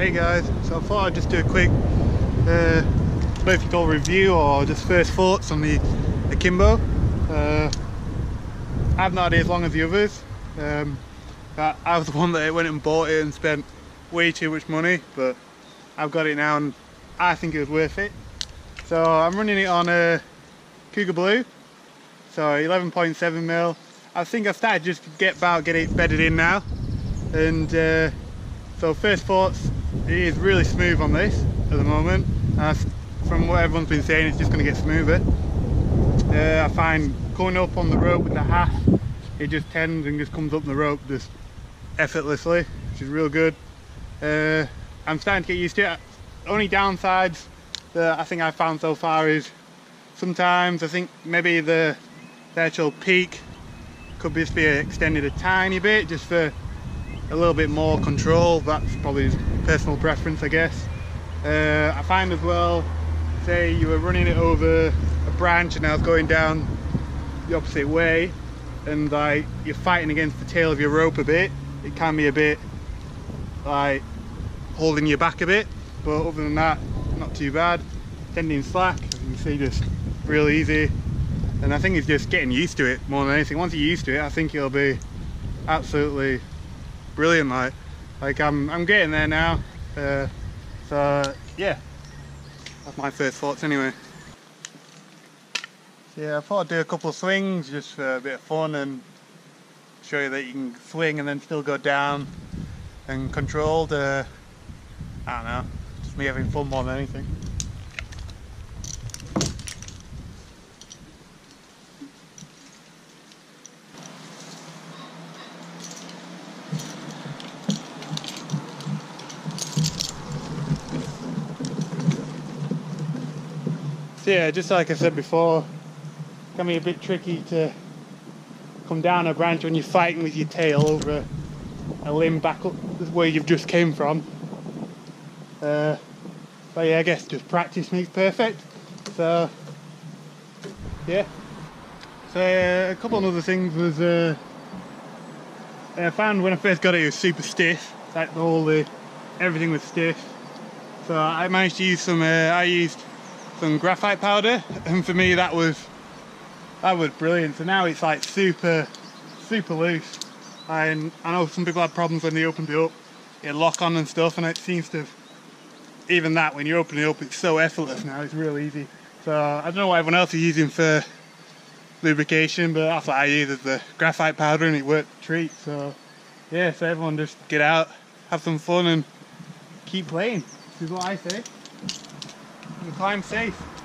Hey guys, so I thought I'd just do a quick, uh, I know if you call review or just first thoughts on the Akimbo. Uh, I've not had it as long as the others. Um, I, I was the one that went and bought it and spent way too much money, but I've got it now and I think it was worth it. So I'm running it on a Cougar Blue, so 11.7 mil. I think I've started just to get about get it bedded in now, and uh, so first thoughts, it is really smooth on this at the moment. Uh, from what everyone's been saying, it's just going to get smoother. Uh, I find going up on the rope with the half, it just tends and just comes up the rope just effortlessly, which is real good. Uh, I'm starting to get used to it. Only downsides that I think I've found so far is sometimes I think maybe the, the actual peak could just be extended a tiny bit just for a little bit more control that's probably personal preference I guess. Uh, I find as well say you were running it over a branch and I was going down the opposite way and like you're fighting against the tail of your rope a bit it can be a bit like holding you back a bit but other than that not too bad. Tending slack as you can see just real easy and I think it's just getting used to it more than anything. Once you're used to it I think it'll be absolutely brilliant like like I'm, I'm getting there now. Uh, so yeah. That's my first thoughts anyway. So, yeah I thought I'd do a couple of swings just for a bit of fun and show you that you can swing and then still go down and controlled uh, I don't know just me having fun more than anything So yeah, just like I said before, it can be a bit tricky to come down a branch when you're fighting with your tail over a, a limb back up where you've just came from. Uh, but yeah, I guess just practice makes perfect. So yeah. So uh, a couple of other things was uh, I found when I first got it, it was super stiff. Like all the everything was stiff. So I managed to use some. Uh, I used some graphite powder and for me that was that was brilliant. So now it's like super super loose. And I know some people had problems when they opened it up it lock on and stuff and it seems to have, even that when you open it up it's so effortless now it's real easy. So I don't know what everyone else is using for lubrication but that's what I use as the graphite powder and it worked treat. So yeah so everyone just get out have some fun and keep playing this is what I say you climb safe.